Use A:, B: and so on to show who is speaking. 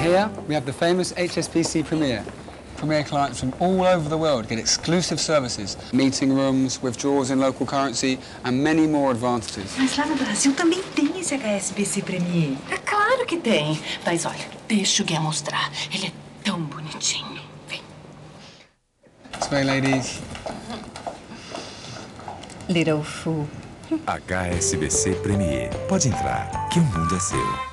A: here we have the famous HSBC Premier. Premier clients from all over the world get exclusive services, meeting rooms, withdrawals in local currency, and many more advantages.
B: Mas lá no Brasil também tem esse HSBC Premier.
C: É claro que tem. Mas olha, deixa o Guia mostrar. Ele é tão bonitinho. Vem.
A: This way, ladies.
B: Little Fool.
D: HSBC Premier. Pode entrar, que o mundo é seu.